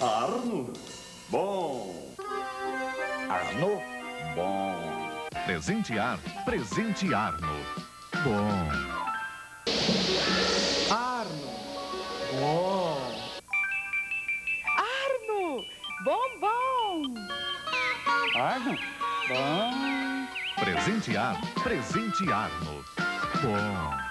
Arno. Bom. Arno. Bom. Presentear, presente Arno, Bom. Arno. Bom. Arno. Bom, bom. Arno. Bom. Presentear, presente Arno, Bom.